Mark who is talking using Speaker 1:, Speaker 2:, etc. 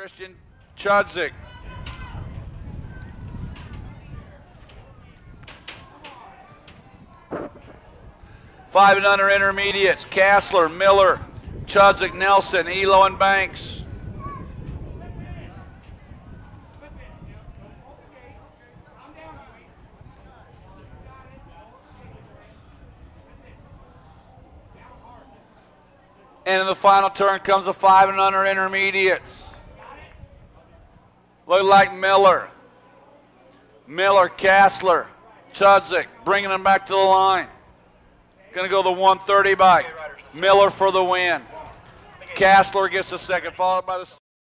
Speaker 1: Christian Chudzik. Five and under intermediates, Castler, Miller, Chudzik, Nelson, Elo, and Banks. And in the final turn comes the five and under intermediates. Look like Miller. Miller, Castler, Chudzik, bringing them back to the line. Going to go the 130 bike. Miller for the win. Castler gets the second, followed by the.